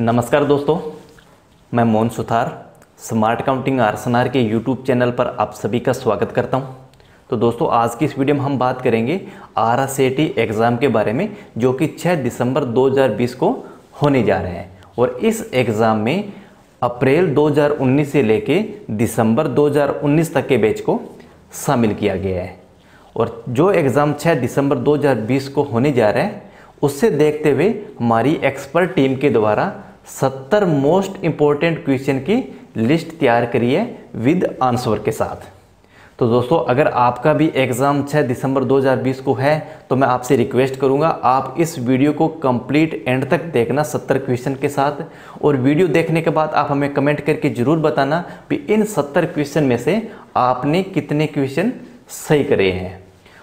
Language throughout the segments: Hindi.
नमस्कार दोस्तों, मैं मोहन सुथार स्मार्ट काउंटिंग आरसनार के यूट्यूब चैनल पर आप सभी का स्वागत करता हूँ। तो दोस्तों, आज की इस वीडियो में हम बात करेंगे आरएसएटी एग्ज़ाम के बारे में, जो कि 6 दिसंबर 2020 को होने जा रहे हैं। और इस एग्ज़ाम में अप्रैल 2019 से लेके दिसंबर 2019 तक के बैच को शामिल किया गया है। और जो एग्ज़ाम 6 दिसंबर 2020 को होने जा रहा है, उससे देखते हुए हमारी एक्सपर्ट टीम के द्वारा 70 मोस्ट इंपॉर्टेंट क्वेश्चन की लिस्ट तैयार करिए विद आंसर के साथ। तो दोस्तों, अगर आपका भी एग्ज़ाम 6 दिसंबर 2020 को है तो मैं आपसे रिक्वेस्ट करूँगा, आप इस वीडियो को कंप्लीट एंड तक देखना 70 क्वेश्चन के साथ। और वीडियो देखने के बाद आप हमें कमेंट करके ज़रूर बताना कि इन 70 क्वेश्चन में से आपने कितने क्वेश्चन सही करे हैं।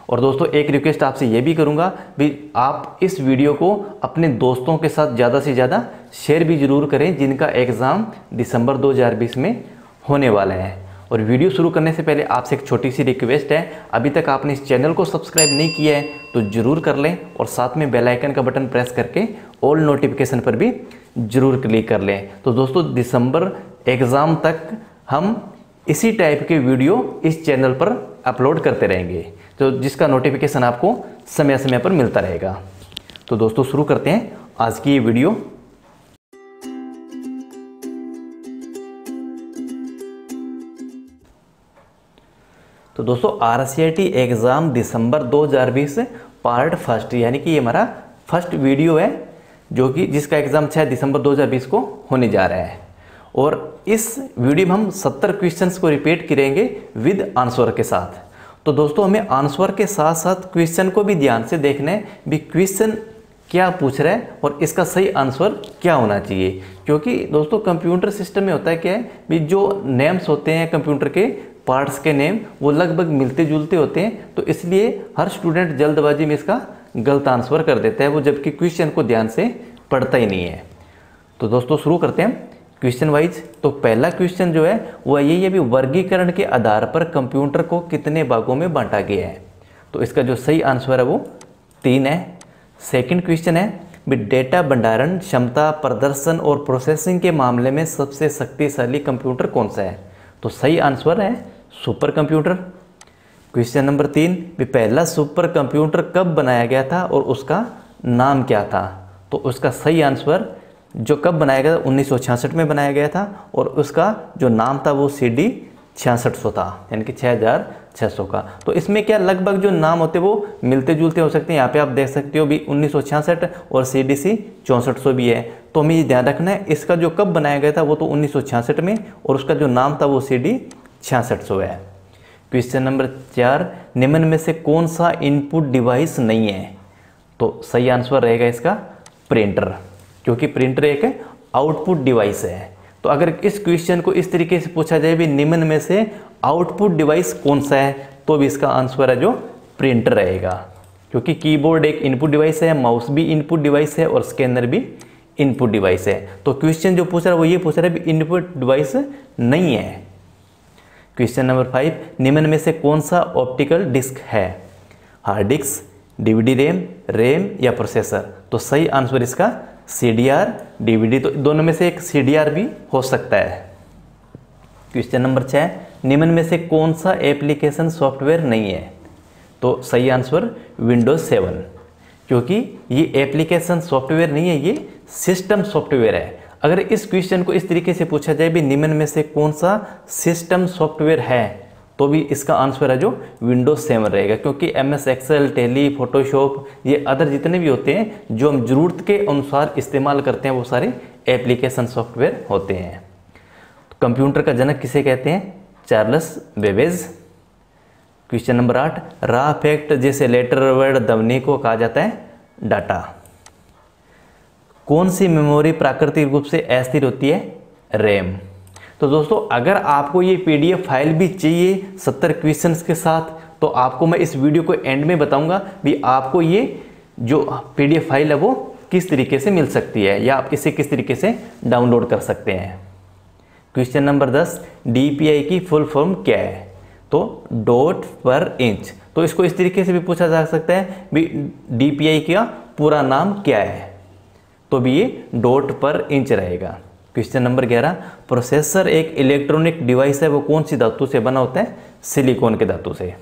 और दोस्तों, एक रिक्वेस्ट आपसे ये भी करूँगा भी आप इस वीडियो को अपने दोस्तों के साथ ज़्यादा से ज़्यादा शेयर भी ज़रूर करें, जिनका एग्ज़ाम दिसंबर 2020 में होने वाला है। और वीडियो शुरू करने से पहले आपसे एक छोटी सी रिक्वेस्ट है, अभी तक आपने इस चैनल को सब्सक्राइब नहीं किया है तो ज़रूर कर लें और साथ में बेल आइकन का बटन प्रेस करके ऑल नोटिफिकेशन पर भी ज़रूर क्लिक कर लें। तो दोस्तों दिसंबर एग्ज़ाम तक हम इसी टाइप के वीडियो इस चैनल पर अपलोड करते रहेंगे तो जिसका नोटिफिकेशन आपको समय समय पर मिलता रहेगा। तो दोस्तों, शुरू करते हैं आज की ये वीडियो तो दोस्तों आर एग्ज़ाम दिसंबर 2020 पार्ट फ़र्स्ट यानी कि ये हमारा फ़र्स्ट वीडियो है, जो कि जिसका एग्ज़ाम 6 दिसंबर 2020 को होने जा रहा है। और इस वीडियो में हम 70 क्वेश्चंस को रिपीट करेंगे विद आंसर के साथ। तो दोस्तों, हमें आंसर के साथ साथ क्वेश्चन को भी ध्यान से देखना है भी क्वेश्चन क्या पूछ रहा है और इसका सही आंसर क्या होना चाहिए। क्योंकि दोस्तों कंप्यूटर सिस्टम में होता है क्या है भी जो नेम्स होते हैं कंप्यूटर के पार्ट्स के नेम वो लगभग मिलते जुलते होते हैं तो इसलिए हर स्टूडेंट जल्दबाजी में इसका गलत आंसर कर देता है, वो जबकि क्वेश्चन को ध्यान से पढ़ता ही नहीं है। तो दोस्तों, शुरू करते हैं। क्वेश्चन वाइज तो पहला क्वेश्चन जो है वह यही है भी वर्गीकरण के आधार पर कंप्यूटर को कितने भागों में बांटा गया है। तो इसका जो सही आंसर है वो तीन है। सेकंड क्वेश्चन है भी डेटा भंडारण, क्षमता प्रदर्शन और प्रोसेसिंग के मामले में सबसे शक्तिशाली कंप्यूटर कौन सा है? तो सही आंसर है सुपर कंप्यूटर क्वेश्चन नंबर तीन, भी पहला सुपर कंप्यूटर कब बनाया गया था और उसका नाम क्या था? तो उसका सही आंसर जो कब बनाया गया था, उन्नीस सौ छियासठ में बनाया गया था और उसका जो नाम था वो सी डी छियासठ सौ था, यानी कि छः हज़ार छः सौ का। तो इसमें क्या लगभग जो नाम होते वो मिलते जुलते हो सकते हैं? यहाँ पे आप देख सकते हो भी उन्नीस और सी डी सी चौंसठ सौ भी है। तो हमें ये ध्यान रखना है, इसका जो कब बनाया गया था वो तो उन्नीस में और उसका जो नाम था वो सी डी छियासठ सौ है। क्वेश्चन नंबर चार, निम्न में से कौन सा इनपुट डिवाइस नहीं है? तो सही आंसर रहेगा इसका प्रिंटर क्योंकि प्रिंटर एक आउटपुट डिवाइस है। तो अगर इस क्वेश्चन को इस तरीके से पूछा जाए भी निम्न में से आउटपुट डिवाइस कौन सा है तो भी इसका आंसर है जो प्रिंटर रहेगा। क्योंकि कीबोर्ड एक इनपुट डिवाइस है माउस भी इनपुट डिवाइस है और स्कैनर भी इनपुट डिवाइस है। तो क्वेश्चन जो पूछ रहा है, वो ये पूछ रहा है इनपुट डिवाइस नहीं है। क्वेश्चन नंबर फाइव निम्न में से कौन सा ऑप्टिकल डिस्क है? Hard disk DVD RAM RAM या प्रोसेसर तो सही आंसर इसका सी डी आर डी तो दोनों में से एक सी डी आर भी हो सकता है। क्वेश्चन नंबर छः निम्न में से कौन सा एप्लीकेशन सॉफ्टवेयर नहीं है? तो सही आंसर विंडोज़ सेवन क्योंकि ये एप्लीकेशन सॉफ्टवेयर नहीं है, ये सिस्टम सॉफ्टवेयर है। अगर इस क्वेश्चन को इस तरीके से पूछा जाए भी निम्न में से कौन सा सिस्टम सॉफ्टवेयर है तो भी इसका आंसर है जो विंडोज़ सेवन रहेगा। क्योंकि M S Excel Tally Photoshop ये अदर जितने भी होते हैं, जो हम ज़रूरत के अनुसार इस्तेमाल करते हैं, वो सारे एप्लीकेशन सॉफ्टवेयर होते हैं। तो कंप्यूटर का जनक किसे कहते हैं? चार्लस बेबेज क्वेश्चन नंबर आठ रा फैक्ट जैसे लेटर वर्ड दवनी को कहा जाता है, डाटा। कौन सी मेमोरी प्राकृतिक रूप से अस्थिर होती है? रैम। तो दोस्तों, अगर आपको ये पीडीएफ फ़ाइल भी चाहिए सत्तर क्वेश्चंस के साथ तो आपको मैं इस वीडियो को एंड में बताऊँगा भी आपको ये जो पीडीएफ फ़ाइल है वो किस तरीके से मिल सकती है या आप इसे किस तरीके से डाउनलोड कर सकते हैं। क्वेश्चन नंबर दस डीपीआई की फुल फॉर्म क्या है? तो डॉट पर इंच। तो इसको इस तरीके से भी पूछा जा सकता है भी डीपीआई का पूरा नाम क्या है? तो भी ये डॉट पर इंच रहेगा। क्वेश्चन नंबर ग्यारह प्रोसेसर एक इलेक्ट्रॉनिक डिवाइस है, वो कौन सी धातु से बना होता है? सिलिकॉन के धातु से।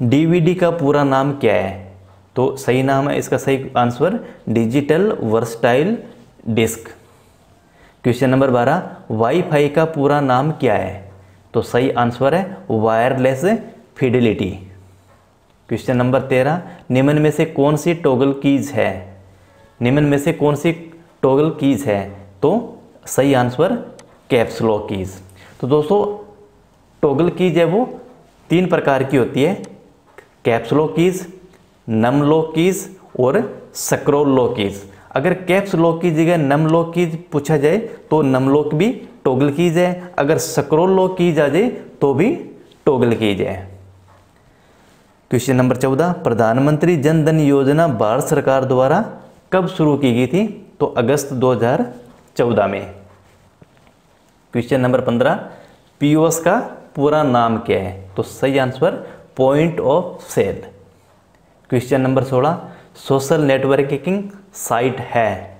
डीवीडी का पूरा नाम क्या है? तो सही नाम है, इसका सही answer digital versatile disc question number बारह वाईफाई का पूरा नाम क्या है? तो सही आंसर है वायरलेस फिडिलिटी क्वेश्चन नंबर तेरह, निम्न में से कौन सी टोगल कीज है? निम्न में से कौन सी टोगल कीज है? तो सही आंसर कैप्सलो कीज तो दोस्तों टोगल कीज है वो तीन प्रकार की होती है। Caps lock keys num lock keys और सक्रोल लो कीज अगर कैप्स लॉक की जगह नम लॉक की पूछा जाए तो नम लॉक भी टोगल कीज है। अगर सक्रोल लॉक की जा जाए तो भी टोगल कीज है। क्वेश्चन नंबर चौदह, प्रधानमंत्री जन धन योजना भारत सरकार द्वारा कब शुरू की गई थी? तो अगस्त 2014 में। क्वेश्चन नंबर पंद्रह पीओएस का पूरा नाम क्या है? तो सही answer point of sale question number सोलह सोशल नेटवर्किंग साइट है।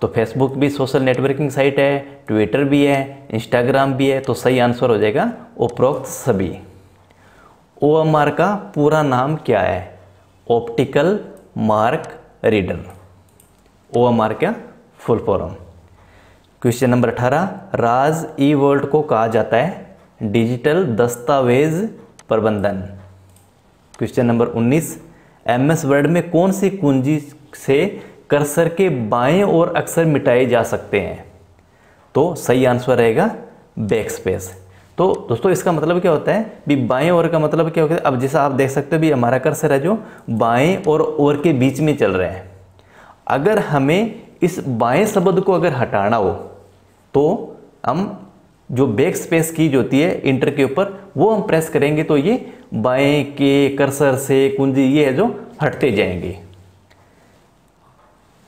तो फेसबुक भी सोशल नेटवर्किंग साइट है ट्विटर भी है इंस्टाग्राम भी है तो सही आंसर हो जाएगा उपरोक्त सभी। ओएमआर का पूरा नाम क्या है? ऑप्टिकल मार्क रीडर ओ का फुल फॉर्म। क्वेश्चन नंबर अठारह, राज ई वर्ल्ड को कहा जाता है? डिजिटल दस्तावेज़ प्रबंधन। क्वेश्चन नंबर उन्नीस एम एस वर्ड में कौन सी कुंजी से कर्सर के बाएँ और अक्सर मिटाए जा सकते हैं? तो सही आंसर रहेगा बैक स्पेस तो दोस्तों, इसका मतलब क्या होता है? भी बाएँ ओर का मतलब क्या होता है? अब जैसा आप देख सकते हो, भी हमारा कर्सर है जो बाएँ और ओर के बीच में चल रहा है। अगर हमें इस बाएँ शब्द को अगर हटाना हो तो हम जो बैक स्पेस की जो होती है इंटर के ऊपर, वो हम प्रेस करेंगे तो ये बाएँ के कर्सर से कुंजी ये है जो हटते जाएँगे।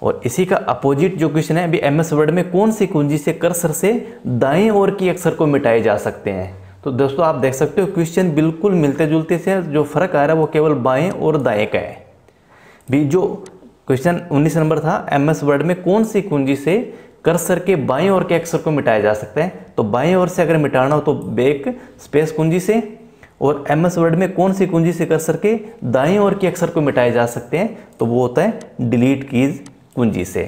और इसी का अपोजिट जो क्वेश्चन है, अभी एम एस वर्ड में कौन सी कुंजी से कर्सर से दाएँ ओर की अक्षर को मिटाए जा सकते हैं? तो दोस्तों, आप देख सकते हो क्वेश्चन बिल्कुल मिलते जुलते से जो फ़र्क आ रहा है, वो केवल बाएँ और दाएँ का है। भी जो क्वेश्चन 19 नंबर था एम एस वर्ड में कौन सी कुंजी से कर्सर के बाएँ ओर के अक्षर को मिटाया जा सकता है? तो बाएँ ओर से अगर मिटाना हो तो बैक स्पेस कुंजी से, और एम एस वर्ड में कौन सी कुंजी से कर्सर के दाएँ ओर के अक्षर को मिटाए जा सकते हैं? तो वो होता है डिलीट कीज कुंजी से।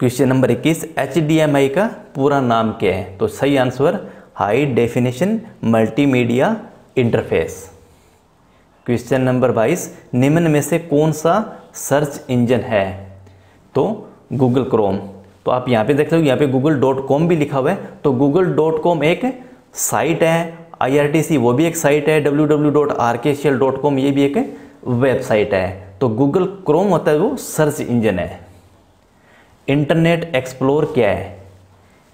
क्वेश्चन नंबर 21 एच का पूरा नाम क्या है? तो सही answer high definition multimedia interface question number 22 निम्न में से कौन सा सर्च इंजन है? तो गूगल क्रोम तो आप यहाँ पे देख लो यहाँ पे गूगल डॉट कॉम भी लिखा हुआ है। तो गूगल डॉट कॉम एक साइट है आईआरटीसी वो भी एक साइट है डब्ल्यू डब्ल्यू डॉट आर के सी एल डॉट कॉम ये भी एक वेबसाइट है। तो गूगल क्रोम होता है वो सर्च इंजन है। इंटरनेट एक्सप्लोर क्या है?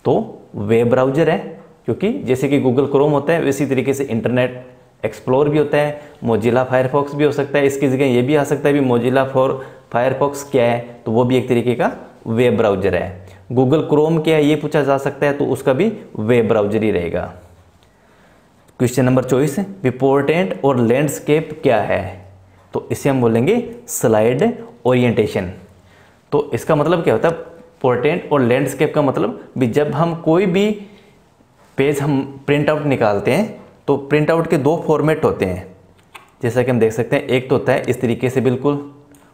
तो वेब ब्राउज़र है, क्योंकि जैसे कि गूगल क्रोम होता है इसी तरीके से इंटरनेट एक्सप्लोर भी होता है मोजिला फायरफॉक्स भी हो सकता है, इसकी जगह ये भी आ सकता है भी मोजिला फॉर फायरफॉक्स क्या है तो वो भी एक तरीके का वेब ब्राउज़र है। गूगल क्रोम क्या है, ये पूछा जा सकता है तो उसका भी वेब ब्राउज़र ही रहेगा। क्वेश्चन नंबर चौबीस विपोर्टेंट और लैंडस्केप क्या है? तो इसे हम बोलेंगे स्लाइड ओरिएंटेशन तो इसका मतलब क्या होता है पोर्टेंट और लैंडस्केप का मतलब भी जब हम कोई भी पेज हम प्रिंट आउट निकालते हैं तो प्रिंट आउट के दो फॉर्मेट होते हैं। जैसा कि हम देख सकते हैं, एक तो होता है इस तरीके से बिल्कुल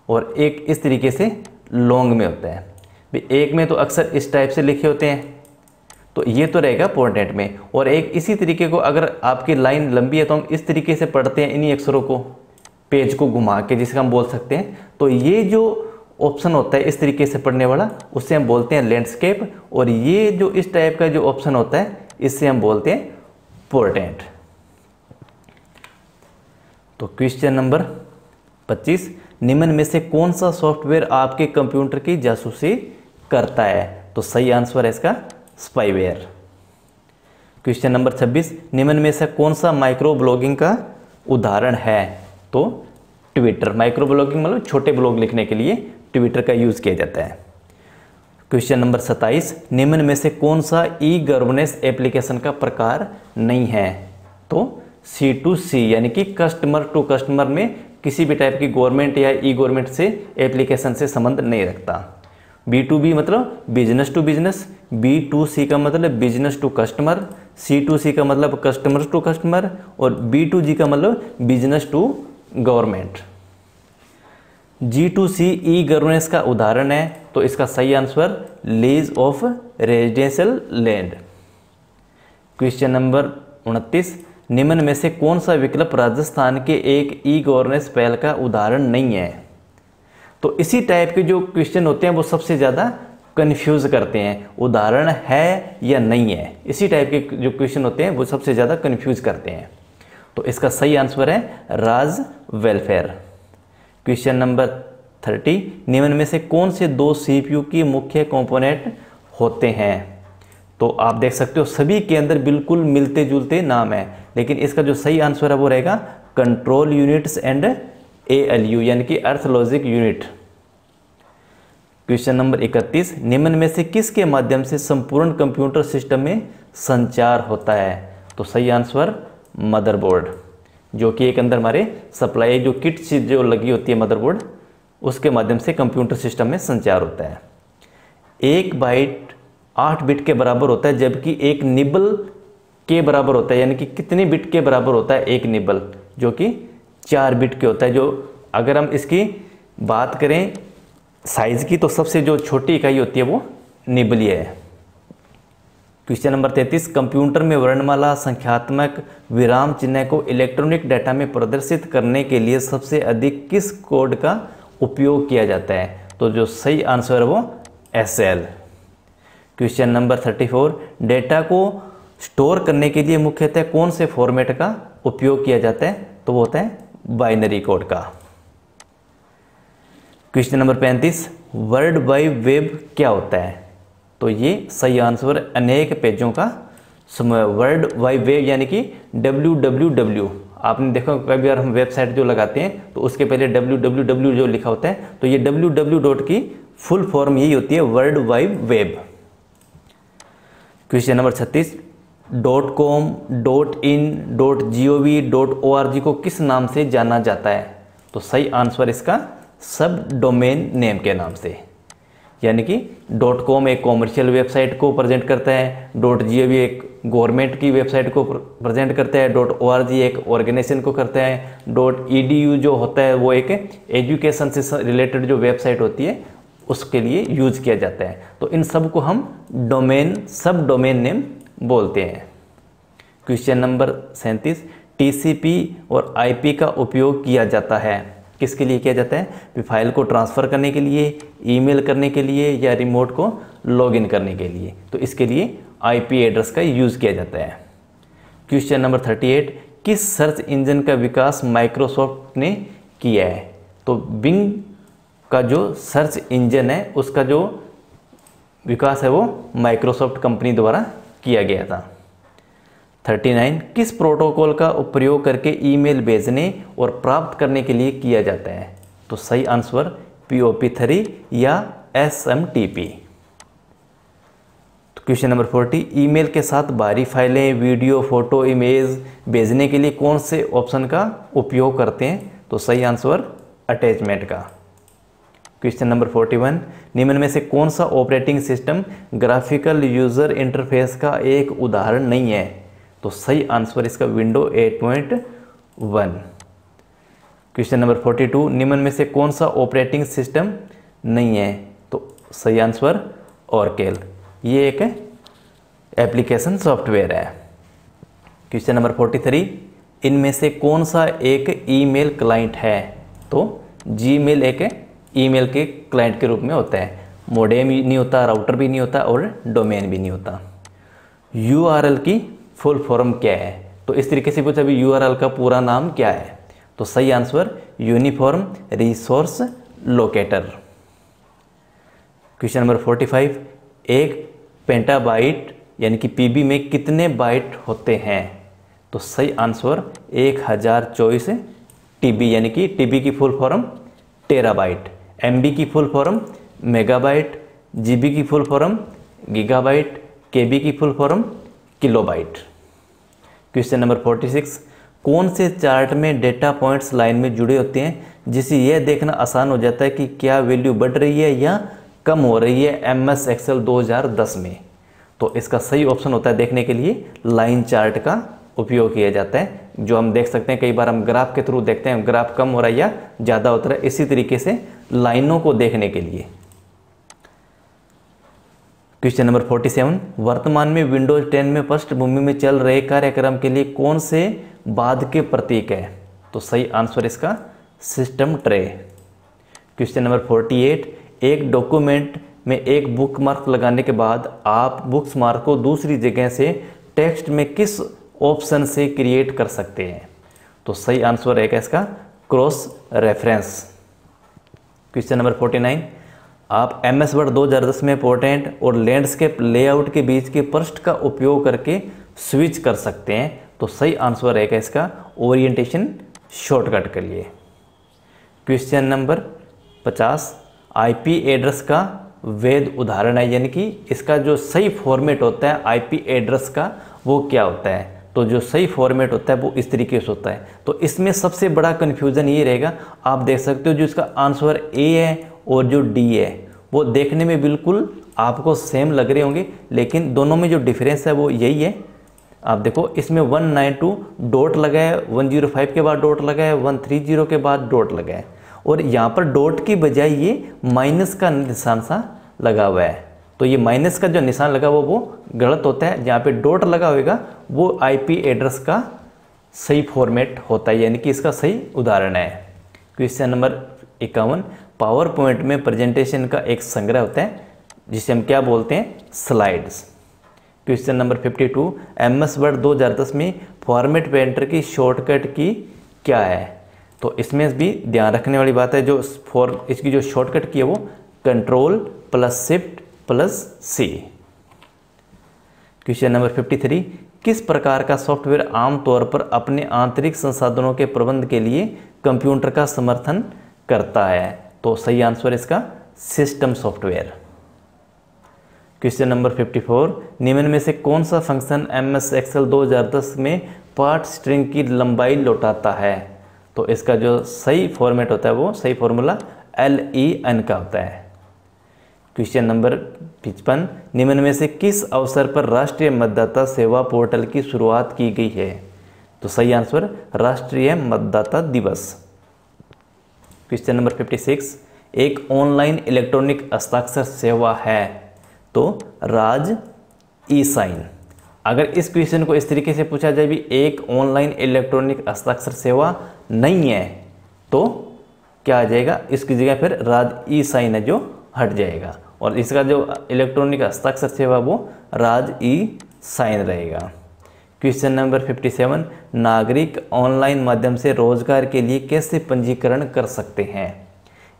और एक इस तरीके से लॉन्ग में होता है। एक में तो अक्सर इस टाइप से लिखे होते हैं। तो ये तो रहेगा पोर्टेंट में। और एक इसी तरीके को अगर आपकी लाइन लंबी है तो हम इस तरीके से पढ़ते हैं इन्हीं अक्षरों को पेज को घुमा के जिसका हम बोल सकते हैं। तो ये जो ऑप्शन होता है इस तरीके से पढ़ने वाला उससे हम बोलते हैं लैंडस्केप और ये जो इस टाइप का जो ऑप्शन होता है, इससे हम बोलते हैं पोर्टेंट तो क्वेश्चन नंबर 25 निम्न में से कौन सा सॉफ्टवेयर आपके कंप्यूटर की जासूसी करता है? तो सही आंसर है इसका स्पाईवेयर क्वेश्चन नंबर 26 निम्न में से कौन सा माइक्रो ब्लॉगिंग का उदाहरण है? तो ट्विटर माइक्रो ब्लॉगिंग मतलब छोटे ब्लॉग लिखने के लिए ट्विटर का यूज़ किया जाता है. क्वेश्चन नंबर 27 निम्न में से कौन सा ई गवर्नेंस एप्लीकेशन का प्रकार नहीं है? तो सी टू सी यानी कि कस्टमर टू कस्टमर में किसी भी टाइप की गवर्नमेंट या ई गवर्नमेंट से एप्लीकेशन से संबंध नहीं रखता। बी टू बी मतलब business to business B to C का मतलब business to customer C to C का मतलब कस्टमर टू कस्टमर और बी टू जी का मतलब business to government G to C E governance का उदाहरण है तो इसका सही answer lease of residential land question number उनतीस निम्न में से कौन सा विकल्प राजस्थान के एक ई गवर्नेंस पहल का उदाहरण नहीं है? तो इसी टाइप के जो क्वेश्चन होते हैं, वो सबसे ज़्यादा कन्फ्यूज़ करते हैं। उदाहरण है या नहीं है? इसी टाइप के जो क्वेश्चन होते हैं, वो सबसे ज़्यादा कन्फ्यूज़ करते हैं। तो इसका सही आंसर है Raj welfare question number thirty निम्न में से कौन से दो सीपीयू की मुख्य कंपोनेंट होते हैं? तो आप देख सकते हो, सभी के अंदर बिल्कुल मिलते जुलते नाम है। लेकिन इसका जो सही आंसर है, वो रहेगा control units and A L U यानी कि अर्थ लॉजिक यूनिट क्वेश्चन नंबर 31 निम्न में से किसके माध्यम से संपूर्ण कंप्यूटर सिस्टम में संचार होता है? तो सही आंसर मदरबोर्ड जो कि एक अंदर हमारे सप्लाई जो किट चीज़ जो लगी होती है मदरबोर्ड उसके माध्यम से कंप्यूटर सिस्टम में संचार होता है। एक बाइट आठ बिट के बराबर होता है, जबकि एक निबल के बराबर होता है, यानी कि कितने बिट के बराबर होता है एक निबल जो कि चार बिट के होता है। जो अगर हम इसकी बात करें साइज़ की तो सबसे जो छोटी इकाई होती है वो निबली है। क्वेश्चन नंबर तैंतीस कंप्यूटर में वर्णमाला संख्यात्मक विराम चिन्ह को इलेक्ट्रॉनिक डाटा में प्रदर्शित करने के लिए सबसे अधिक किस कोड का उपयोग किया जाता है? तो जो सही आंसर है वो S L question number thirty four, data को स्टोर करने के लिए मुख्यतः कौन से फॉर्मेट का उपयोग किया जाता है? तो वो होता है बाइनरी कोड का। क्वेश्चन नंबर पैंतीस वर्ल्ड वाइड वेब क्या होता है? तो ये सही आंसर अनेक पेजों का समय वर्ल्ड वाइड वेब यानी कि डब्ल्यू डब्ल्यू डब्ल्यू। आपने देखा कभी बार हम वेबसाइट जो लगाते हैं तो उसके पहले डब्ल्यू डब्ल्यू डब्ल्यू जो लिखा होता है तो ये डब्ल्यू डब्ल्यू डॉट की फुल फॉर्म यही होती है world wide web. Question number छत्तीस, dot com, dot in, dot G O V dot O R G को किस नाम से जाना जाता है? तो सही आंसर इसका सब डोमेन नेम के नाम से। यानी कि डॉट कॉम एक कॉमर्शियल वेबसाइट को प्रेजेंट करता है, डॉट जी ओ वी एक गवर्नमेंट की वेबसाइट को प्रेजेंट करता है, डॉट ओ आर जी एक ऑर्गेनाइजेशन को करता है, डॉट ई डी यू जो होता है वो एक एजुकेशन से, रिलेटेड जो वेबसाइट होती है उसके लिए यूज़ किया जाता है। तो इन सबको हम डोमेन, सब डोमेन नेम बोलते हैं। क्वेश्चन नंबर सैंतीस, टीसीपी और आईपी का उपयोग किया जाता है। किसके लिए किया जाता है? फ़ाइल को ट्रांसफ़र करने के लिए, ईमेल करने के लिए या रिमोट को लॉगिन करने के लिए। तो इसके लिए आईपी एड्रेस का यूज़ किया जाता है। क्वेश्चन नंबर थर्टी एट, किस सर्च इंजन का विकास माइक्रोसॉफ्ट ने किया है? तो बिंग का जो सर्च इंजन है, उसका जो विकास है वो माइक्रोसॉफ्ट कंपनी द्वारा किया गया था। 39 किस प्रोटोकॉल का उपयोग करके ईमेल भेजने और प्राप्त करने के लिए किया जाता है? तो सही answer P O P three या S M T P question number forty email के साथ बाहरी फाइलें वीडियो फ़ोटो इमेज भेजने के लिए कौन से ऑप्शन का उपयोग करते हैं? तो सही आंसर अटैचमेंट का। क्वेश्चन नंबर 41 निम्न में से कौन सा operating system graphical user interface का एक उदाहरण नहीं है? तो सही आंसर इसका विंडो 8.1 क्वेश्चन नंबर 42 निम्न में से कौन सा ऑपरेटिंग सिस्टम नहीं है? तो सही आंसर ऑर्केल ये एक एप्लीकेशन सॉफ्टवेयर है। क्वेश्चन नंबर 43 इनमें से कौन सा एक ईमेल क्लाइंट है? तो जीमेल एक ईमेल के क्लाइंट के रूप में होता है। मोडेम नहीं होता, राउटर भी नहीं होता और डोमेन भी नहीं होता। यूआरएल की फुल फॉर्म क्या है? तो इस तरीके से पूछा, अभी यू का पूरा नाम क्या है? तो सही answer, uniform resource locator. Question number 45 एक पेंटाबाइट, यानी कि पीबी में कितने बाइट होते हैं? तो सही आंसर, एक हज़ार चौबीस टीबी, यानी कि टीबी की फुल फॉर्म टेराबाइट। MB की फुल फॉर्म मेगाबाइट जी की फुल फॉर्म गीगाबाइट के की full form kilobyte question number 46 कौन से चार्ट में डेटा पॉइंट्स लाइन में जुड़े होते हैं जिससे यह देखना आसान हो जाता है कि क्या वैल्यू बढ़ रही है या कम हो रही है एम एस एक्सएल में? तो इसका सही ऑप्शन होता है देखने के लिए लाइन चार्ट का उपयोग किया जाता है, जो हम देख सकते हैं, कई बार हम ग्राफ के थ्रू देखते हैं ग्राफ कम हो रहा है या ज़्यादा होता है, इसी तरीके से लाइनों को देखने के लिए। क्वेश्चन नंबर 47 वर्तमान में विंडोज़ 10 में पृष्ठभूमि में चल रहे कार्यक्रम के लिए कौन से बाद के प्रतीक है? तो सही आंसर इसका सिस्टम ट्रे क्वेश्चन नंबर 48 एक डॉक्यूमेंट में एक बुक मार्क लगाने के बाद आप बुक्स मार्क को दूसरी जगह से टेक्स्ट में किस ऑप्शन से क्रिएट कर सकते हैं? तो सही आंसर है इसका? क्रॉस रेफरेंस क्वेश्चन नंबर 49 आप एम एस वर्ड दो हज़ार दस में पोर्टेंट और लैंडस्केप लेआउट के बीच के पृष्ठ का उपयोग करके स्विच कर सकते हैं। तो सही आंसर रहेगा इसका? ओरिएंटेशन शॉर्टकट के लिए। क्वेश्चन नंबर 50 आईपी एड्रेस का वेद उदाहरण है, यानी कि इसका जो सही फॉर्मेट होता है आईपी एड्रेस का, वो क्या होता है? तो जो सही फॉर्मेट होता है वो इस तरीके से होता है। तो इसमें सबसे बड़ा कन्फ्यूज़न ये रहेगा, आप देख सकते हो जो इसका आंसर ए है और जो डी है, वो देखने में बिल्कुल आपको सेम लग रहे होंगे, लेकिन दोनों में जो डिफरेंस है वो यही है। आप देखो, इसमें 192 डॉट लगा है 105 के बाद डॉट लगा है 130 के बाद डॉट लगा है। और यहाँ पर डॉट की बजाय ये माइनस का निशान सा लगा हुआ है। तो ये माइनस का जो निशान लगा हुआ, वो गलत होता है। जहाँ पे डॉट लगा होगा वो आईपी एड्रेस का सही फॉर्मेट होता है, यानी कि इसका सही उदाहरण है। क्वेश्चन नंबर इक्यावन पावर पॉइंट में प्रेजेंटेशन का एक संग्रह होता है, जिसे हम क्या बोलते हैं? Slides question number 52 M S Word दो हज़ार दस में फॉर्मेट पेंटर की शॉर्टकट की क्या है? तो इसमें भी ध्यान रखने वाली बात है, जो फॉर इसकी जो शॉर्टकट की है, वो control plus shift plus C. Question number 53 किस प्रकार का सॉफ्टवेयर आमतौर पर अपने आंतरिक संसाधनों के प्रबंध के लिए कंप्यूटर का समर्थन करता है? तो सही आंसर इसका सिस्टम सॉफ्टवेयर क्वेश्चन नंबर 54 निम्न में से कौन सा फ़ंक्शन एम एस एक्सएल दो हज़ार दस में पार्ट स्ट्रिंग की लंबाई लौटाता है? तो इसका जो सही फॉर्मेट होता है वो सही फॉर्मूला एल ई एन का होता है। क्वेश्चन नंबर पचपन, निम्न में से किस अवसर पर राष्ट्रीय मतदाता सेवा पोर्टल की शुरुआत की गई है? तो सही आंसर, राष्ट्रीय मतदाता दिवस। क्वेश्चन नंबर 56 एक ऑनलाइन इलेक्ट्रॉनिक हस्ताक्षर सेवा है तो राज ई साइन अगर इस क्वेश्चन को इस तरीके से पूछा जाए भी, एक ऑनलाइन इलेक्ट्रॉनिक हस्ताक्षर सेवा नहीं है तो क्या आ जाएगा? इसकी जगह फिर राज ई साइन है जो हट जाएगा। और इसका जो इलेक्ट्रॉनिक हस्ताक्षर सेवा वो राज ई साइन रहेगा। क्वेश्चन नंबर 57 नागरिक ऑनलाइन माध्यम से रोज़गार के लिए कैसे पंजीकरण कर सकते हैं?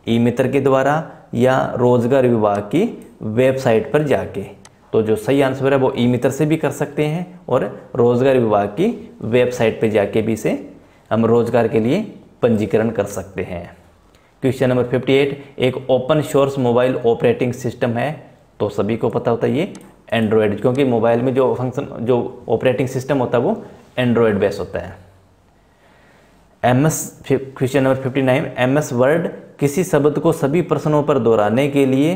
ई मित्र के द्वारा या रोज़गार विभाग की वेबसाइट पर जाके। तो जो सही आंसर है वो ई मित्र से भी कर सकते हैं और रोज़गार विभाग की वेबसाइट पर जाके भी से हम रोज़गार के लिए पंजीकरण कर सकते हैं। क्वेश्चन नंबर 58 एक open source mobile operating system है तो सभी को पता होता है ये एंड्रॉयड क्योंकि मोबाइल में जो फ़ंक्शन जो ऑपरेटिंग सिस्टम होता है वो एंड्रॉयड बेस होता है। M S question number 59 M S Word किसी शब्द को सभी प्रश्नों पर दोहराने के लिए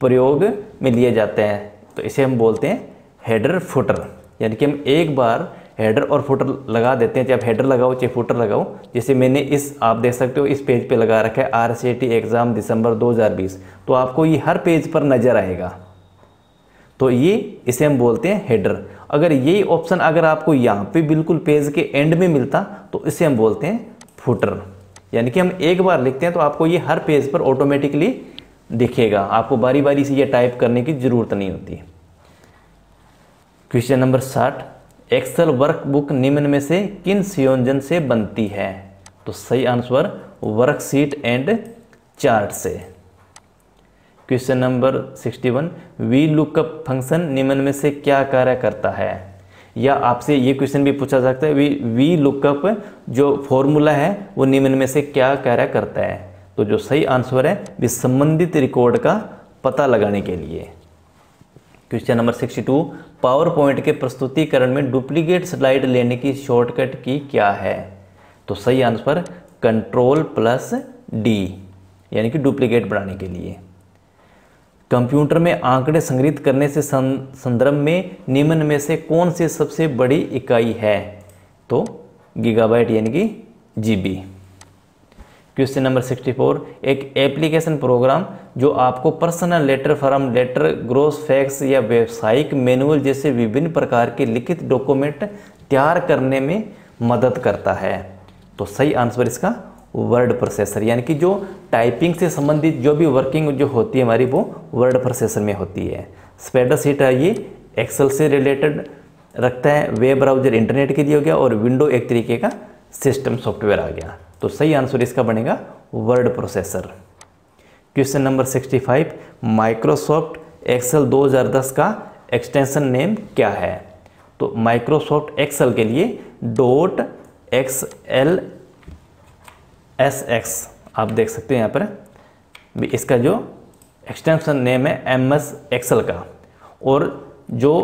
प्रयोग में लिए जाते हैं। तो इसे हम बोलते हैं हेडर फुटर यानी कि हम एक बार हेडर और फुटर लगा देते हैं। चाहे आप हेडर लगाओ, चाहे फुटर लगाओ, जैसे मैंने इस, आप देख सकते हो, इस पेज पे लगा रखा है आर एग्ज़ाम दिसंबर 2020 तो आपको ये हर पेज पर नज़र आएगा। तो ये, इसे हम बोलते हैं हेडर। अगर यही ऑप्शन अगर आपको यहाँ पे बिल्कुल पेज के एंड में मिलता तो इसे हम बोलते हैं फुटर। यानी कि हम एक बार लिखते हैं तो आपको ये हर पेज पर ऑटोमेटिकली दिखेगा। आपको बारी बारी से ये टाइप करने की ज़रूरत नहीं होती। क्वेश्चन नंबर साठ। एक्सेल वर्कबुक निम्न में से किन संयोजन से बनती है? तो सही आंसर वर्कशीट एंड चार्ट से। Question number 61 V lookup function निम्न में से क्या कार्य करता है? या आपसे ये क्वेश्चन भी पूछा सकता है वी वी लुकअप जो फॉर्मूला है, वो निम्न में से क्या कार्य करता है? तो जो सही आंसर है वे संबंधित रिकॉर्ड का पता लगाने के लिए। क्वेश्चन नंबर 62 पावर पॉइंट के प्रस्तुतिकरण में डुप्लीकेट स्लाइड लेने की शॉर्टकट की क्या है? तो सही आंसर कंट्रोल प्लस डी, यानी कि डुप्लीकेट बनाने के लिए। कंप्यूटर में आंकड़े संग्रहित करने से संदर्भ में निम्न में से कौन सी सबसे बड़ी इकाई है? तो गीगाबाइट यानी कि जीबी क्वेश्चन नंबर 64 एक एप्लीकेशन प्रोग्राम जो आपको पर्सनल लेटर फॉर्म, लेटर, ग्रोस, फैक्स या व्यवसायिक मैनुअल जैसे विभिन्न प्रकार के लिखित डॉक्यूमेंट तैयार करने में मदद करता है। तो सही आंसर इसका वर्ड प्रोसेसर, यानी कि जो टाइपिंग से संबंधित जो भी वर्किंग जो होती है हमारी, वो वर्ड प्रोसेसर में होती है। स्पेडर सीट है ये एक्सेल से रिलेटेड रखता है, वेब ब्राउज़र इंटरनेट के लिए हो गया और विंडो एक तरीके का सिस्टम सॉफ्टवेयर आ गया। तो सही आंसर इसका बनेगा word processor question number 65 Microsoft Excel 2010 का एक्सटेंशन नेम क्या है? तो माइक्रोसॉफ्ट एक्सेल के लिए dot X L S X आप देख सकते हैं यहाँ पर, भी इसका जो एक्सटेंशन नेम है एम एस एक्सेल का। और जो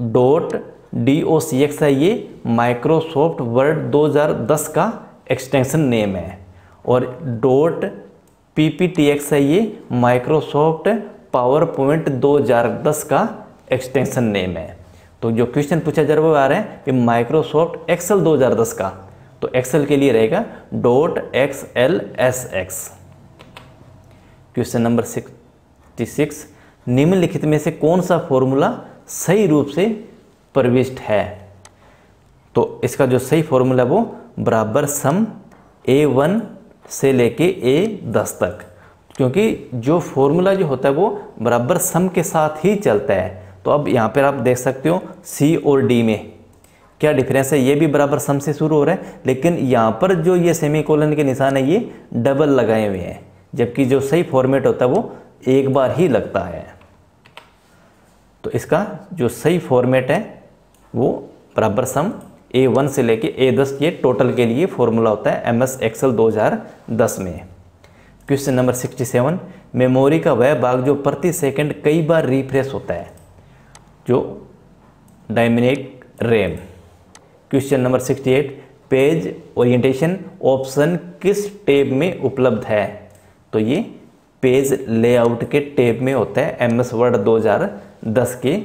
dot D O C X है ये माइक्रोसॉफ्ट वर्ड 2010 का एक्सटेंशन नेम है। और dot P P T X है ये माइक्रोसॉफ्ट पावर पॉइंट 2010 का एक्सटेंशन नेम है। तो जो क्वेश्चन पूछा जा रहा है, वो आ रहा है कि माइक्रोसॉफ्ट एक्सेल 2010 का। तो एक्सेल के लिए रहेगा dot X L S X question number sixty six निम्नलिखित में से कौन सा फॉर्मूला सही रूप से प्रविष्ट है? तो इसका जो सही फॉर्मूला वो बराबर सम ए वन से लेके ए दस तक। क्योंकि जो फॉर्मूला जो होता है वो बराबर सम के साथ ही चलता है। तो अब यहाँ पर आप देख सकते हो सी और डी में क्या डिफरेंस है? ये भी बराबर सम से शुरू हो रहा है, लेकिन यहाँ पर जो ये सेमी कोलन के निशान है, ये डबल लगाए हुए हैं। जबकि जो सही फॉर्मेट होता है वो एक बार ही लगता है। तो इसका जो सही फॉर्मेट है, वो बराबर सम ए वन से लेके ए दस ये टोटल के लिए फॉर्मूला होता है एम एस एक्सएल दो हज़ार दस में। Question number sixty seven memory का वह भाग जो प्रति सेकंड कई बार रिफ्रेश होता है, जो dynamic RAM question number 68 page orientation option किस टेब में उपलब्ध है? तो ये पेज लेआउट के टेब में होता है एम एस वर्ड दो हज़ार दस के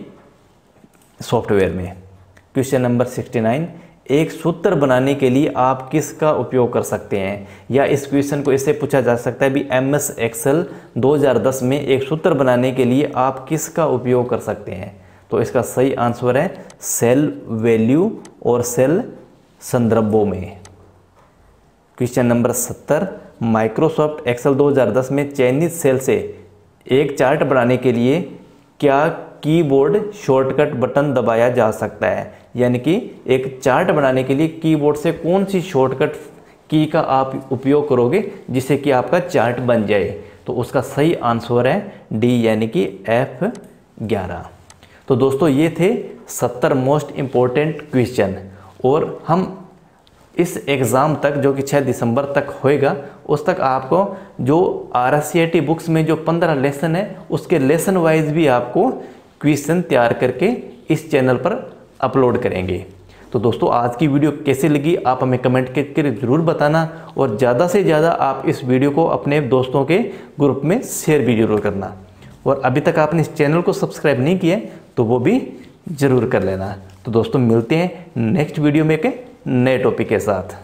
सॉफ्टवेयर में। क्वेश्चन नंबर 69 एक सूत्र बनाने के लिए आप किसका उपयोग कर सकते हैं? या इस क्वेश्चन को इससे पूछा जा सकता है भी एम एस एक्सेल 2010 में एक सूत्र बनाने के लिए आप किसका उपयोग कर सकते हैं? तो इसका सही आंसर है सेल वैल्यू और सेल संदर्भों में। क्वेश्चन नंबर सत्तर, माइक्रोसॉफ्ट एक्सेल 2010 में चयनित सेल से एक चार्ट बनाने के लिए क्या कीबोर्ड शॉर्टकट बटन दबाया जा सकता है। यानी कि एक चार्ट बनाने के लिए कीबोर्ड से कौन सी शॉर्टकट की का आप उपयोग करोगे जिससे कि आपका चार्ट बन जाए। तो उसका सही आंसर है डी, यानी कि एफ़ ग्यारह। तो दोस्तों, ये थे सत्तर मोस्ट इम्पोर्टेंट क्वेश्चन। और हम इस एग्ज़ाम तक, जो कि 6 दिसंबर तक होएगा, उस तक आपको जो आर बुक्स में जो 15 लेसन है, उसके लेसन वाइज भी आपको क्वेश्चन तैयार करके इस चैनल पर अपलोड करेंगे। तो दोस्तों, आज की वीडियो कैसे लगी, आप हमें कमेंट करके ज़रूर बताना और ज़्यादा से ज़्यादा आप इस वीडियो को अपने दोस्तों के ग्रुप में शेयर भी ज़रूर करना। और अभी तक आपने इस चैनल को सब्सक्राइब नहीं किया तो वो भी ज़रूर कर लेना। तो दोस्तों, मिलते हैं नेक्स्ट वीडियो में के नए टॉपिक के साथ।